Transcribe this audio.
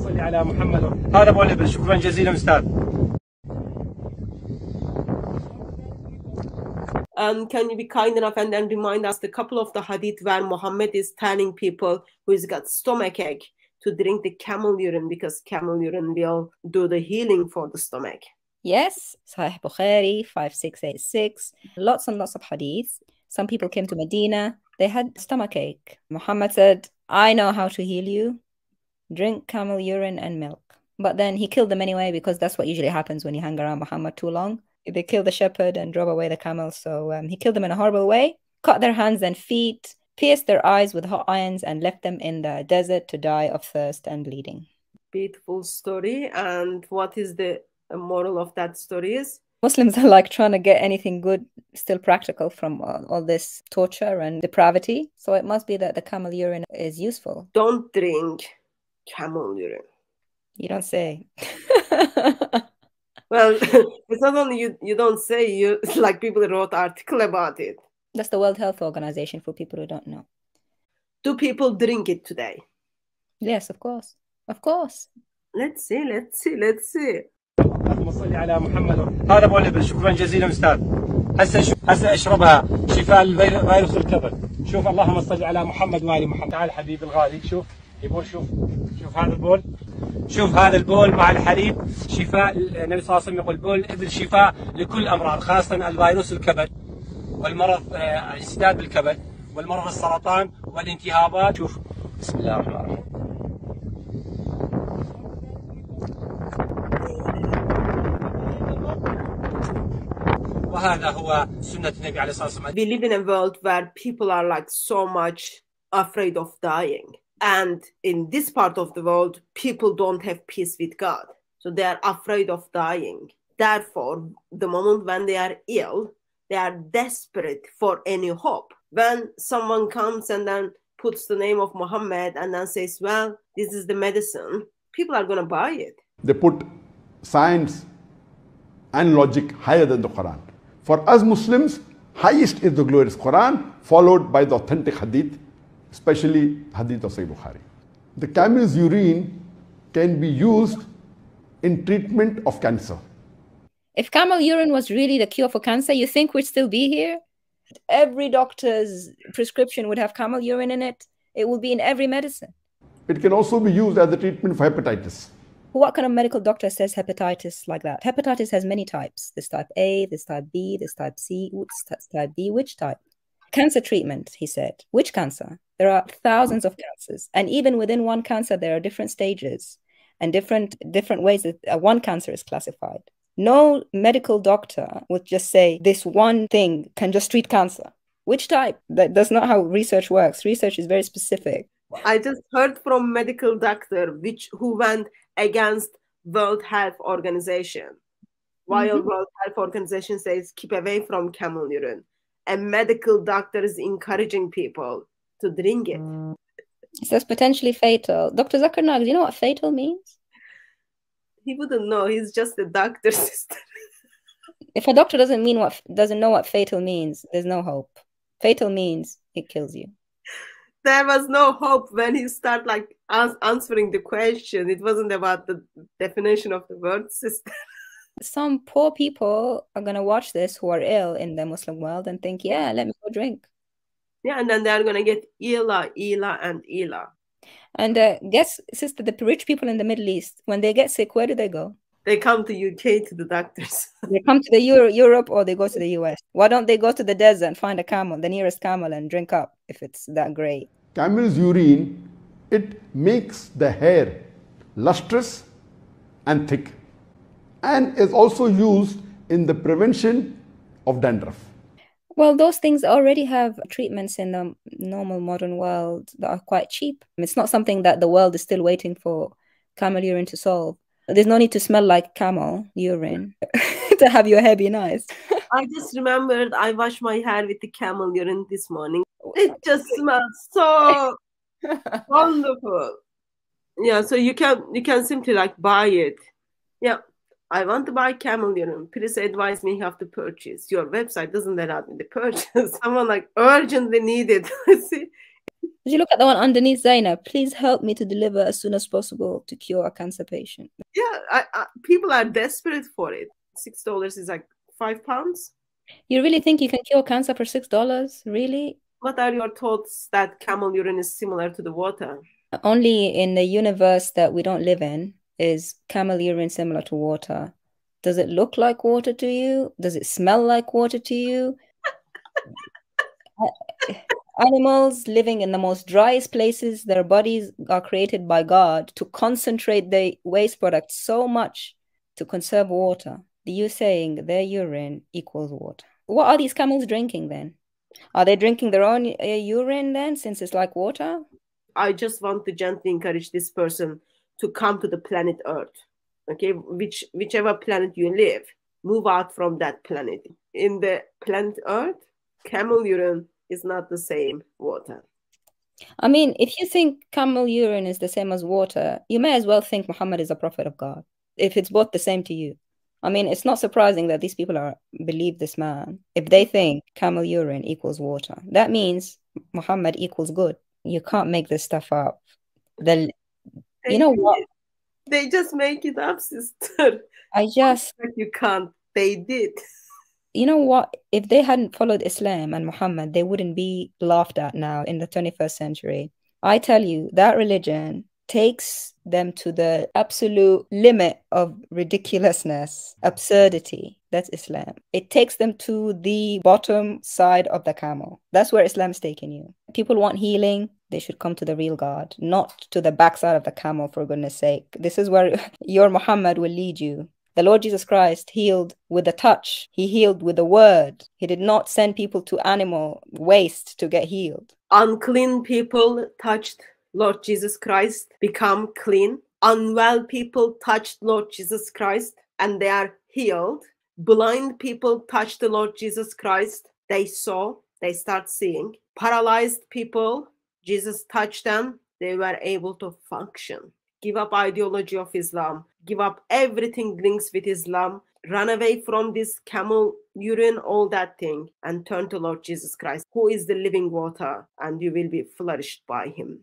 صل على محمد هذا ابو الابل شكرا جزيلا استاذ Um, can you be kind enough and then remind us the couple of the hadith where Muhammad is telling people who's got stomach ache to drink the camel urine because camel urine will do the healing for the stomach. Yes, Sahih Bukhari 5686. Lots and lots of hadith. Some people came to Medina, they had stomach ache. Muhammad said, I know how to heal you. Drink camel urine and milk. But then he killed them anyway because that's what usually happens when you hang around Muhammad too long. They kill the shepherd and drove away the camels. So um, he killed them in a horrible way, cut their hands and feet, pierced their eyes with hot irons, and left them in the desert to die of thirst and bleeding. Beautiful story. And what is the moral of that story is? Muslims are like trying to get anything good, still practical from all, all, this torture and depravity. So it must be that the camel urine is useful. Don't drink camel urine. You don't say. well, it's not only you, you don't say, you like people wrote article about it. That's the World Health Organization for people who don't know. Do people drink it today? Yes, of course. Of course. Let's see, let's see, let's see. اللهم صل على محمد هذا ابو الابل شكرا جزيلا استاذ هسه هسه اشربها شفاء الفيروس الكبد شوف اللهم صل على محمد وال محمد تعال حبيبي الغالي شوف يقول شوف شوف هذا البول. شوف هذا البول مع الحليب. شفاء النبي صلى الله عليه وسلم يقول بول الابل شفاء لكل الامراض خاصة الفيروس الكبد والمرض السداد بالكبد والمرض السرطان والالتهابات شوف. بسم الله الرحمن الرحيم. وهذا هو سنة النبي عليه الصلاة والسلام. We live in a world where people are like so much afraid of dying. And in this part of the world, people don't have peace with God. So they are afraid of dying. Therefore, the moment when they are ill, they are desperate for any hope. When someone comes and then puts the name of Muhammad and then says, Well, this is the medicine, people are going to buy it. They put science and logic higher than the Quran. For us Muslims, highest is the glorious Quran, followed by the authentic hadith, especially hadith of Sahih Bukhari. The camel's urine can be used in treatment of cancer. If camel urine was really the cure for cancer, you think we'd still be here? Every doctor's prescription would have camel urine in it. It will be in every medicine. It can also be used as a treatment for hepatitis. What kind of medical doctor says hepatitis like that? Hepatitis has many types. This type A, this type B, this type C, this type D. Which type? Cancer treatment, he said. Which cancer? There are thousands of cancers. And even within one cancer, there are different stages and different different ways that uh, one cancer is classified. No medical doctor would just say this one thing can just treat cancer. Which type? That, that's not how research works. Research is very specific. I just heard from medical doctor which who went against World Health Organization. While mm-hmm. World Health Organization says keep away from camel urine, and medical doctors encouraging people to drink it. It says potentially fatal. Dr. Zakir do you know what fatal means? He wouldn't know. He's just a doctor sister. if a doctor doesn't mean what doesn't know what fatal means, there's no hope. Fatal means it kills you there was no hope when he started like answering the question. It wasn't about the definition of the word system. Some poor people are gonna watch this who are ill in the Muslim world and think, yeah, let me go drink. Yeah, and then they're gonna get ila, ila, and ila. And uh, guess, sister, the rich people in the Middle East, when they get sick, where do they go? They come to UK to the doctors. they come to the Euro- Europe or they go to the US. Why don't they go to the desert and find a camel, the nearest camel, and drink up if it's that great? Camel's urine, it makes the hair lustrous and thick and is also used in the prevention of dandruff. Well, those things already have treatments in the normal modern world that are quite cheap. It's not something that the world is still waiting for camel urine to solve. There's no need to smell like camel urine to have your hair be nice. I just remembered I washed my hair with the camel urine this morning. Oh. It just smells so wonderful. Yeah, so you can you can simply like buy it. Yeah, I want to buy camel urine. Please advise me how to purchase. Your website doesn't allow me to purchase. Someone like urgently needed. See, Did you look at the one underneath Zainab? Please help me to deliver as soon as possible to cure a cancer patient. Yeah, I, I, people are desperate for it. Six dollars is like five pounds. You really think you can cure cancer for six dollars? Really? What are your thoughts that camel urine is similar to the water? Only in the universe that we don't live in is camel urine similar to water. Does it look like water to you? Does it smell like water to you? Animals living in the most driest places, their bodies are created by God to concentrate the waste products so much to conserve water. You saying their urine equals water. What are these camels drinking then? Are they drinking their own uh, urine then, since it's like water? I just want to gently encourage this person to come to the planet Earth. Okay, which whichever planet you live, move out from that planet. In the planet Earth, camel urine is not the same water. I mean, if you think camel urine is the same as water, you may as well think Muhammad is a prophet of God. If it's both the same to you. I mean, it's not surprising that these people are believe this man. If they think camel urine equals water, that means Muhammad equals good. You can't make this stuff up. The, you know what? They just make it up, sister. I just you can't. They did. You know what? If they hadn't followed Islam and Muhammad, they wouldn't be laughed at now in the 21st century. I tell you, that religion takes them to the absolute limit of ridiculousness, absurdity. That's Islam. It takes them to the bottom side of the camel. That's where Islam's taking you. People want healing, they should come to the real God, not to the backside of the camel, for goodness sake. This is where your Muhammad will lead you. The Lord Jesus Christ healed with a touch. He healed with a word. He did not send people to animal waste to get healed. Unclean people touched Lord Jesus Christ, become clean. Unwell people touched Lord Jesus Christ and they are healed. Blind people touched the Lord Jesus Christ. They saw, they start seeing. Paralyzed people, Jesus touched them. They were able to function. Give up ideology of Islam. Give up everything links with Islam. Run away from this camel urine, all that thing, and turn to Lord Jesus Christ, who is the living water, and you will be flourished by him.